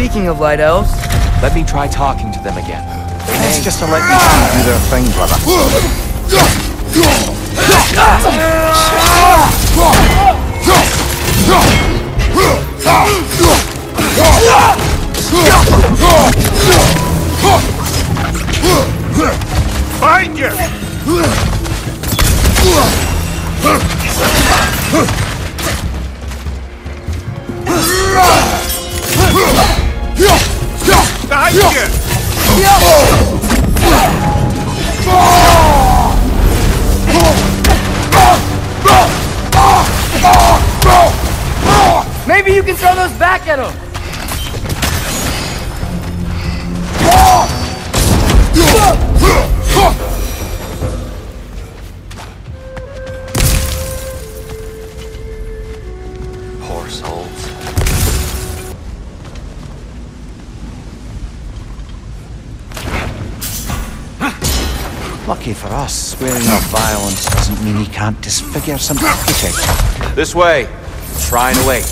Speaking of light elves, Let me try talking to them again. It's just to let these things do their thing, brother. Find you! Behind you! Maybe you can throw those back at him. Lucky for us, swearing off violence doesn't mean he can't disfigure some architecture. This way. Shrine awaits.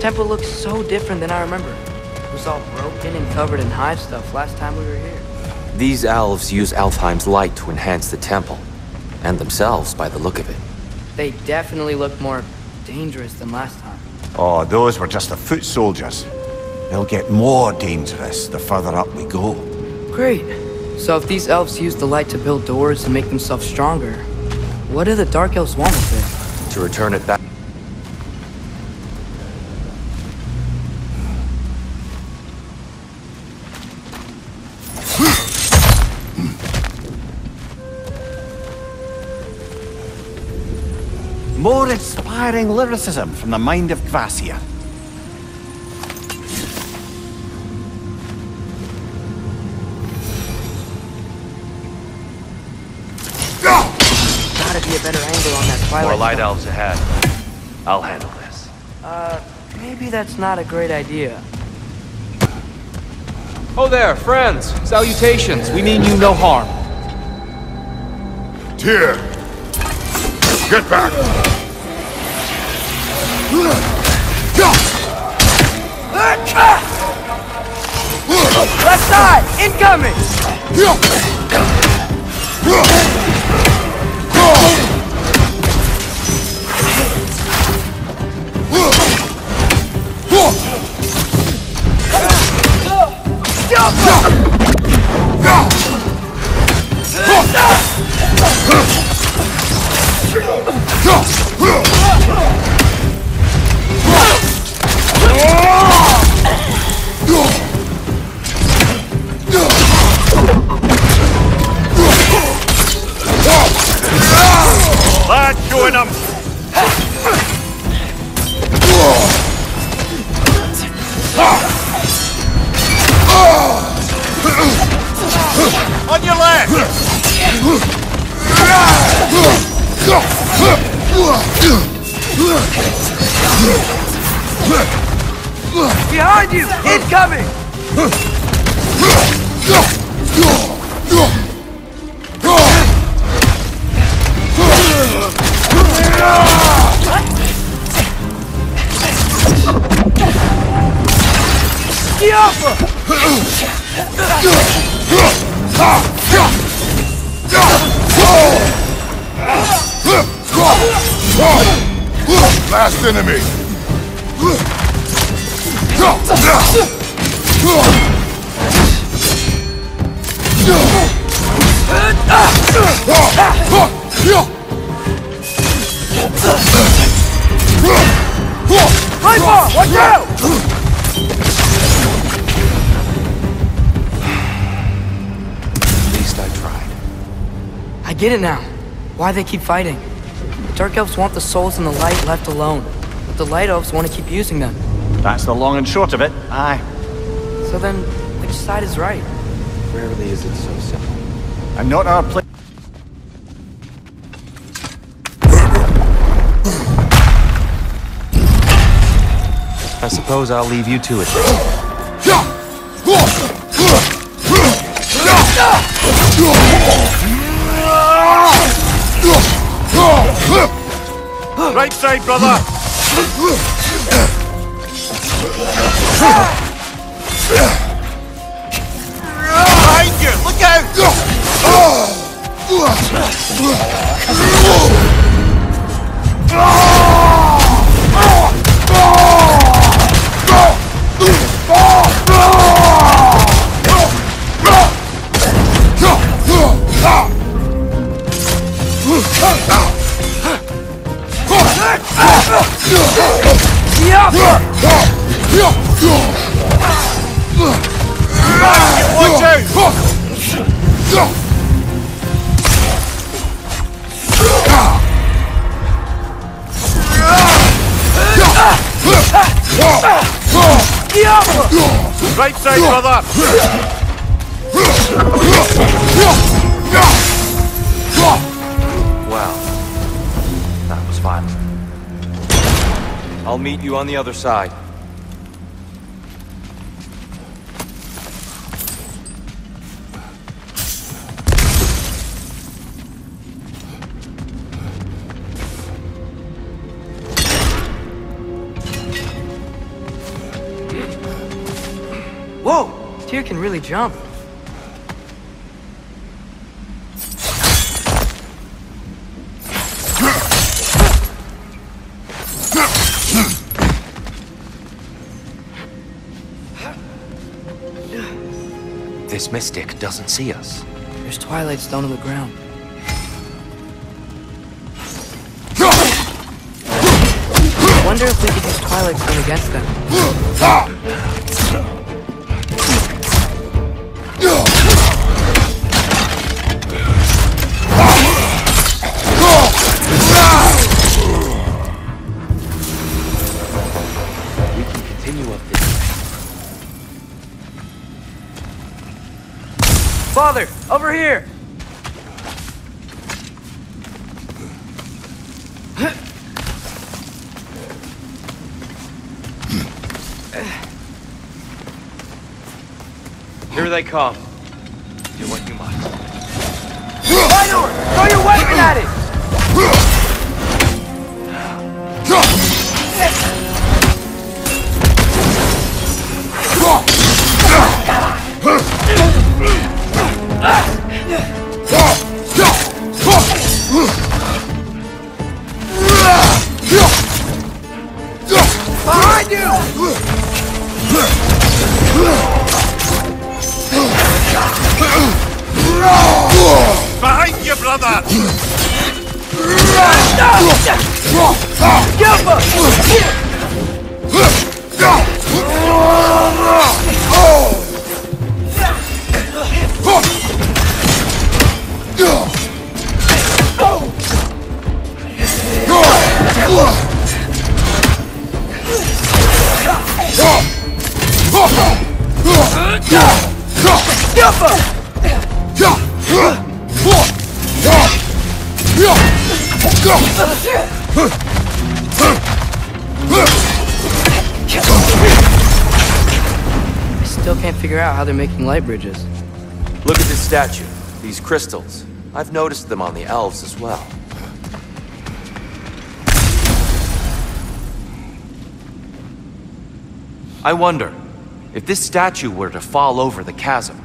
Temple looks so different than I remember. It was all broken and covered in hive stuff last time we were here. These elves use Alfheim's light to enhance the temple. And themselves, by the look of it. They definitely look more dangerous than last time. Oh, those were just the foot soldiers. They'll get more dangerous the further up we go. Great. So if these elves use the light to build doors and make themselves stronger, what do the dark elves want with it? To return it back. More inspiring lyricism from the mind of Kvasir. Angle twilight. More light elves ahead. I'll handle this. Uh, maybe that's not a great idea. Oh there, friends. Salutations. We mean you no harm. Tyr! Get back! Left side! Incoming! Last enemy! Bar! Watch out! Get it now. Why they keep fighting. The Dark Elves want the souls and the light left alone. But the Light Elves want to keep using them. That's the long and short of it. Aye. So then, which side is right? Rarely is it so simple. I'm not our place. I suppose I'll leave you to it Right side, brother! Behind you! Look out! Watch Right side, brother! I'll meet you on the other side. Whoa! Tyr can really jump. This mystic doesn't see us. There's Twilight Stone on the ground. I Wonder if we could use Twilight Stone against them. Over here! Here they come. Do what you must. Fire! Throw your weapon at it! Behind how they're making light bridges. Look at this statue. These crystals. I've noticed them on the elves as well. I wonder, if this statue were to fall over the chasm,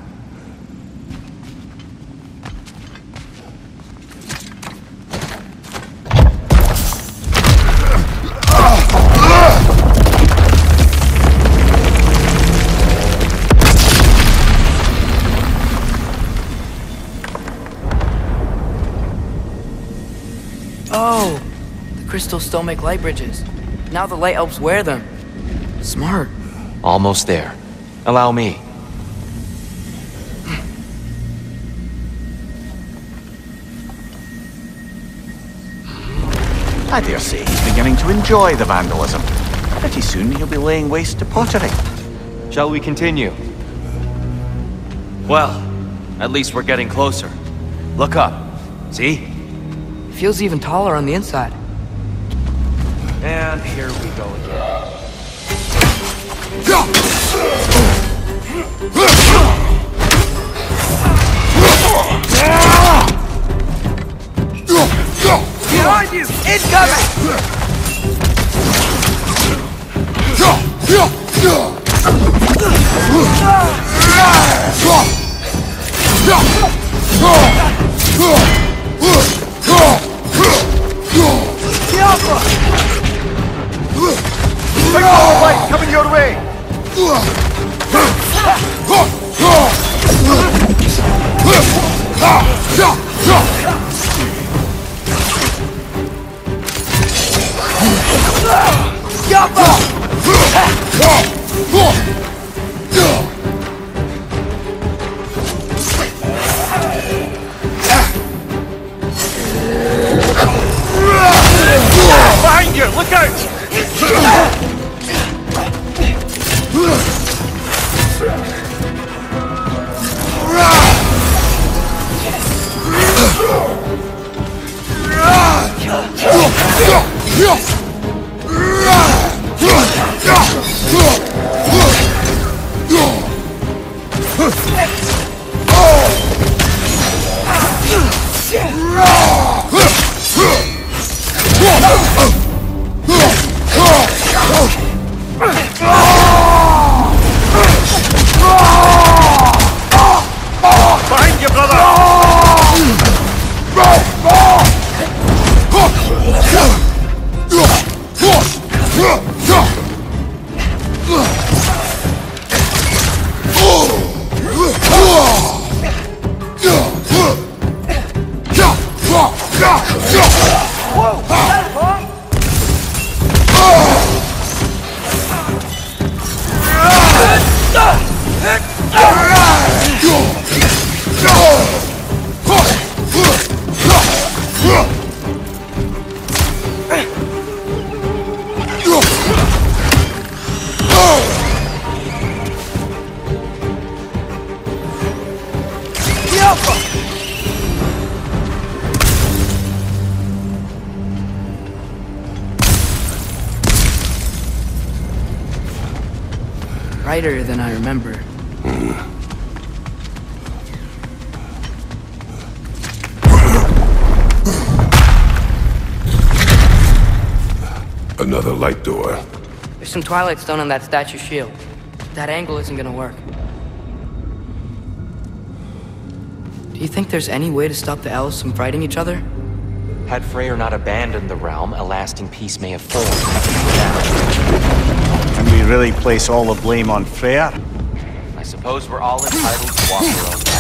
crystals still make light bridges. Now the light elves wear them. Smart. almost there. Allow me. I dare say he's beginning to enjoy the vandalism. Pretty soon he'll be laying waste to pottery. Shall we continue? Well, at least we're getting closer. Look up. See? Feels even taller on the inside. And here we go again. Behind you! Incoming! Big ball light coming your way! Behind you! Look out! Behind than I remember. Another light door. There's some Twilight Stone on that statue shield. That angle isn't gonna work. Do you think there's any way to stop the elves from fighting each other? Had Freyr not abandoned the realm, a lasting peace may have formed. Can we really place all the blame on Freya? Suppose we're all entitled to walk our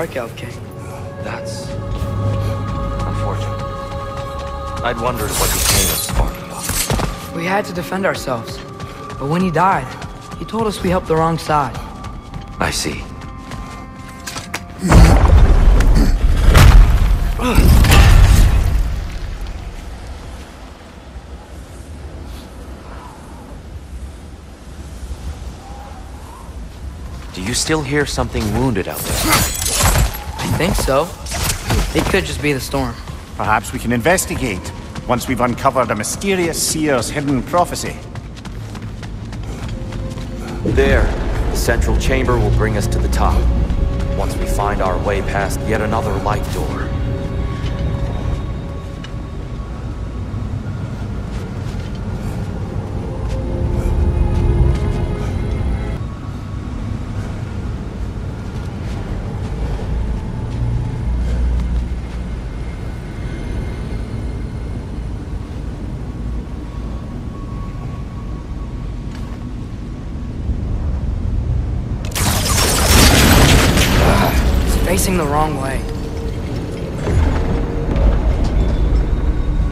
Dark Elf King. That's unfortunate. I'd wondered what became of Svartáljǫfurr. We had to defend ourselves. But when he died, he told us we helped the wrong side. I see. Do you still hear something wounded out there? I think so. It could just be the storm. Perhaps we can investigate once we've uncovered a mysterious seer's hidden prophecy. There. The central chamber will bring us to the top. once we find our way past yet another light door. Facing the wrong way.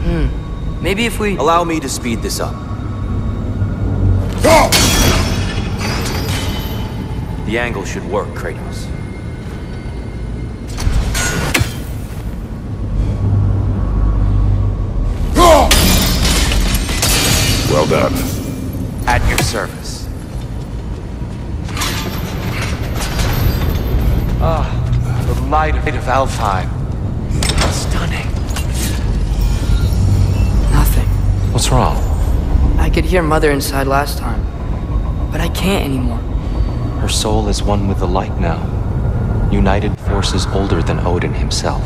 Hmm. Maybe if we... Allow me to speed this up. The angle should work, Kratos. Well done. At your service. Light of Alfheim. Stunning. Nothing. What's wrong? I could hear Mother inside last time. But I can't anymore. Her soul is one with the light now. United forces older than Odin himself.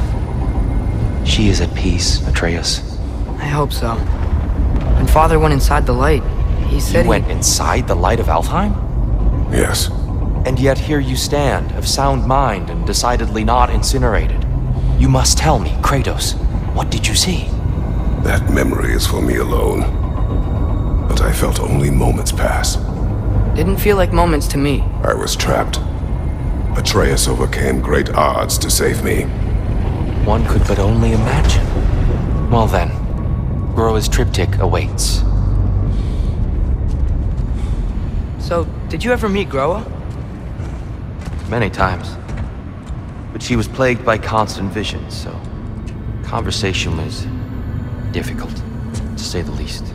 She is at peace, Atreus. I hope so. When Father went inside the light, he said You went inside the light of Alfheim? Yes. And yet here you stand, of sound mind and decidedly not incinerated. You must tell me, Kratos, what did you see? That memory is for me alone. But I felt only moments pass. didn't feel like moments to me. I was trapped. Atreus overcame great odds to save me. One could but only imagine. Well then, Groa's triptych awaits. So, did you ever meet Groa? Many times. But she was plagued by constant visions, so conversation was difficult, to say the least.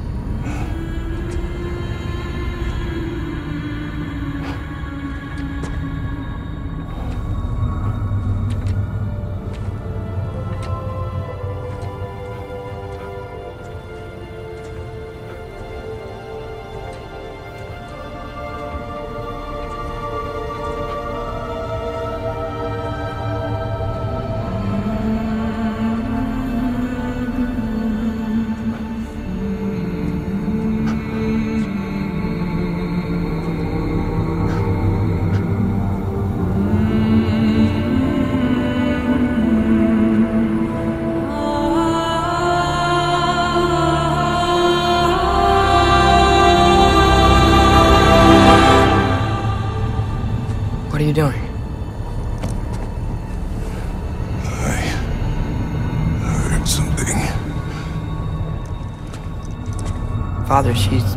Father, she's...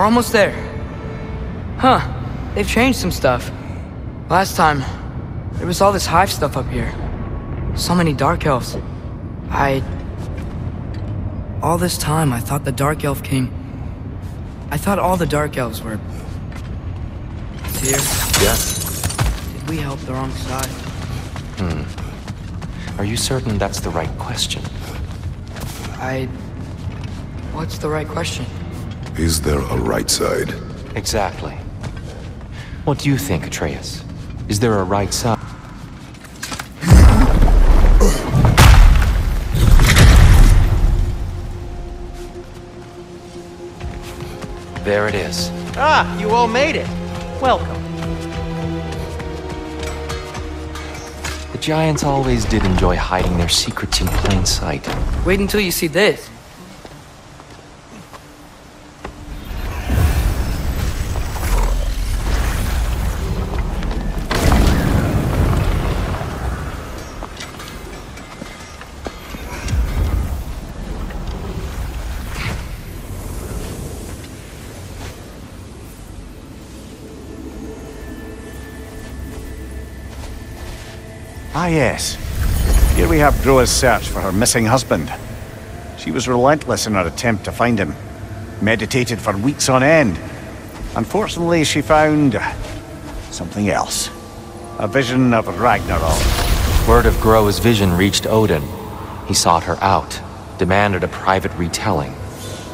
We're almost there. Huh. They've changed some stuff. Last time, there was all this hive stuff up here. So many dark elves. I... All this time, I thought the dark elf king... I thought all the dark elves were... Here. Yes. Did we help the wrong side? Hmm. Are you certain that's the right question? I... What's the right question? Is there a right side? Exactly. What do you think, Atreus? Is there a right side? There it is. Ah, you all made it. Welcome. The giants always did enjoy hiding their secrets in plain sight. Wait until you see this. Ah, yes. Here we have Groa's search for her missing husband. She was relentless in her attempt to find him. Meditated for weeks on end. Unfortunately, she found... something else. A vision of Ragnarok. Word of Groa's vision reached Odin. He sought her out, demanded a private retelling.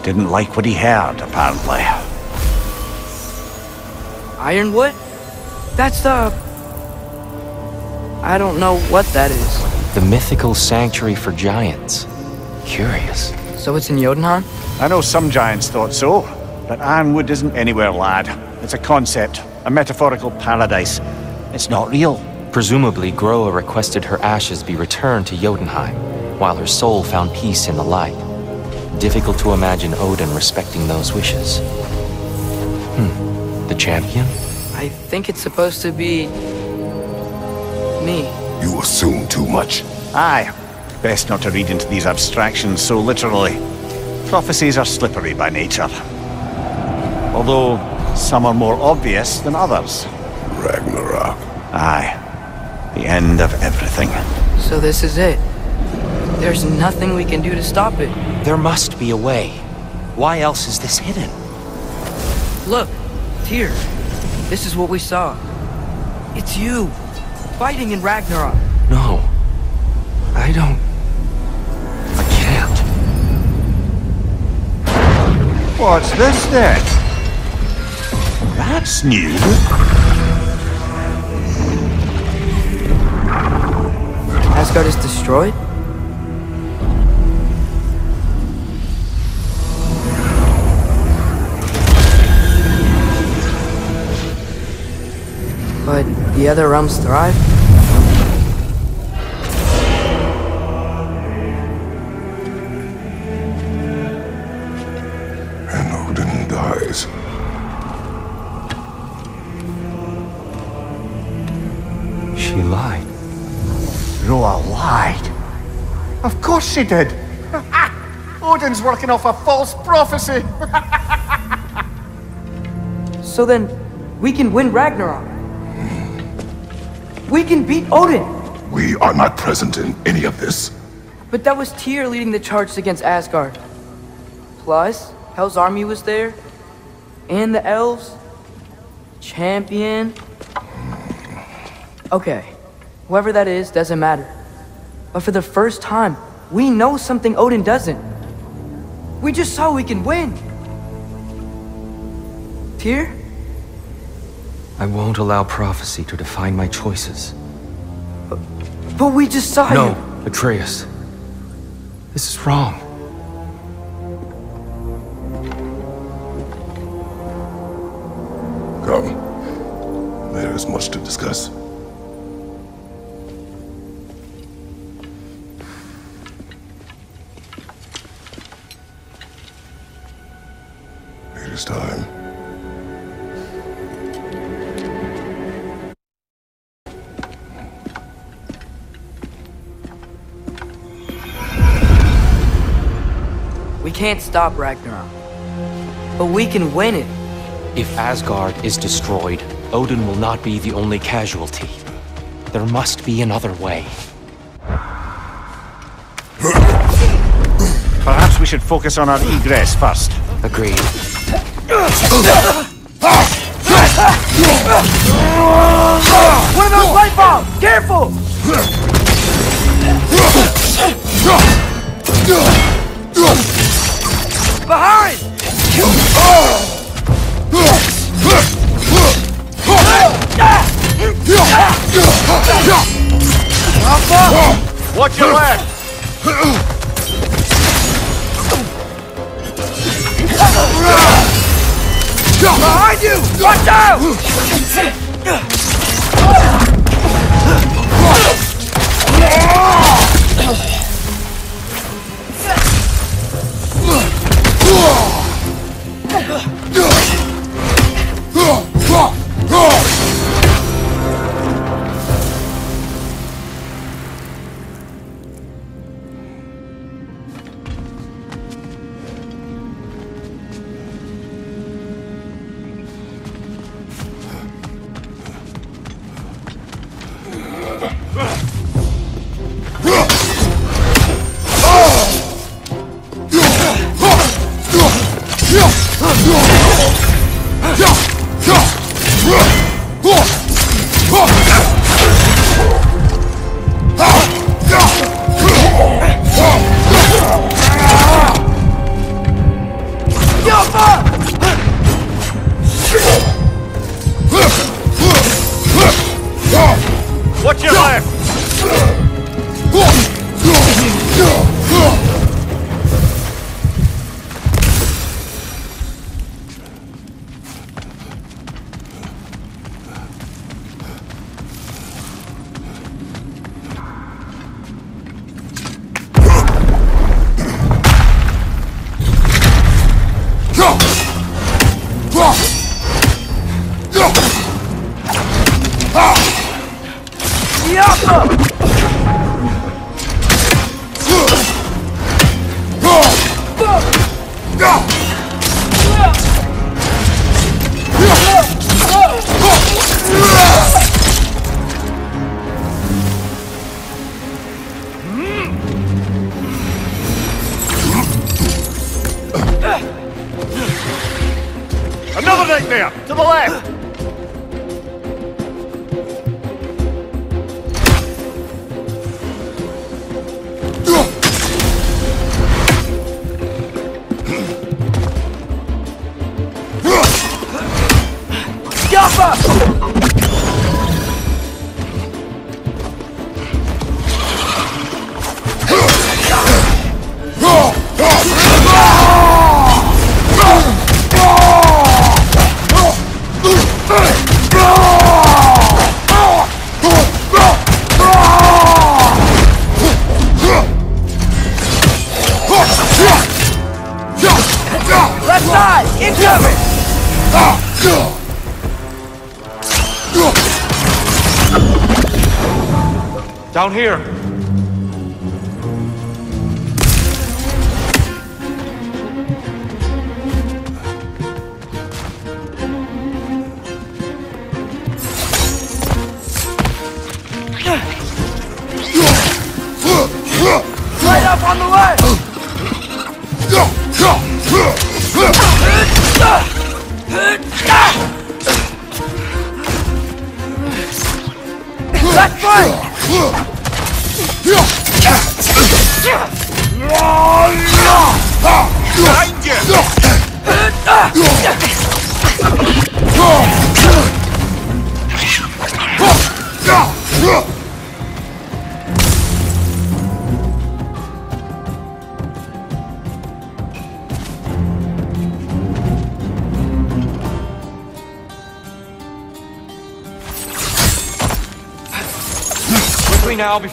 Didn't like what he heard, apparently. Ironwood? That's the... I don't know what that is. The mythical sanctuary for giants. Curious. So it's in Jotunheim? I know some giants thought so, but Ironwood isn't anywhere, lad. It's a concept, a metaphorical paradise. It's not real. Presumably, Groa requested her ashes be returned to Jotunheim, while her soul found peace in the light. Difficult to imagine Odin respecting those wishes. Hmm. The champion? I think it's supposed to be... me. You assume too much. Aye. Best not to read into these abstractions so literally. Prophecies are slippery by nature. Although, some are more obvious than others. Ragnarok. Aye. The end of everything. So this is it. There's nothing we can do to stop it. There must be a way. Why else is this hidden? Look, here. This is what we saw. It's you, fighting in Ragnarok. No. I don't... I can't. What's this then? That's new. Asgard is destroyed? The other realms thrive? And Odin dies. She lied. Groa lied. Of course she did. Odin's working off a false prophecy. So then, we can win Ragnarok. We can beat Odin! We are not present in any of this. But that was Tyr leading the charge against Asgard. Plus, Hell's army was there. And the elves. Champion. Okay, whoever that is doesn't matter. But for the first time, we know something Odin doesn't. We just saw we can win. Tyr? I won't allow prophecy to define my choices. But we just saw No. Atreus. This is wrong. Come. There is much to discuss. It is time. Can't stop Ragnarok. But we can win it. If Asgard is destroyed, Odin will not be the only casualty. There must be another way. Perhaps we should focus on our egress first. Agreed. One of those light bombs! Careful! Behind! Watch your left. Behind you! Watch out! Left Down here!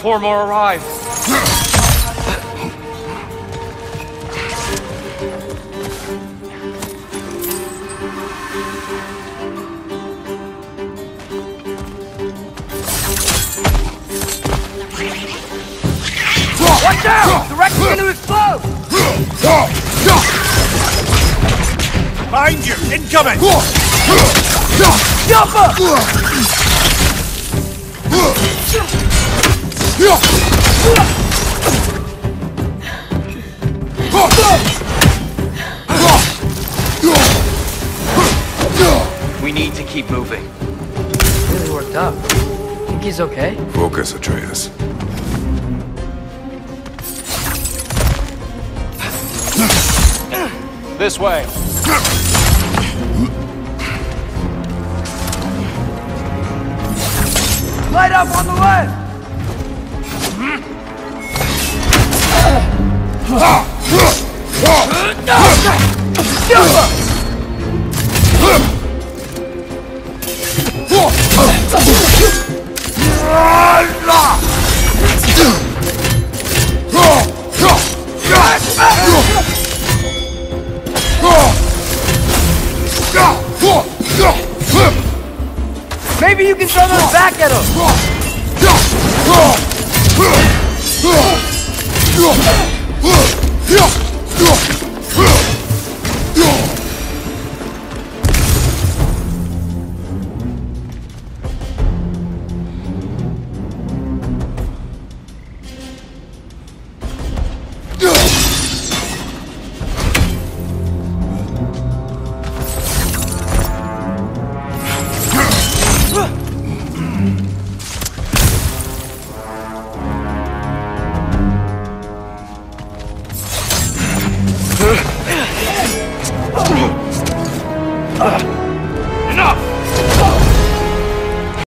Before more arrive! Watch out! The wreck's going to explode! Behind you! Incoming! Jumper! We need to keep moving. Really worked up. Think he's okay? Focus, Atreus. This way. Light up on the left! Maybe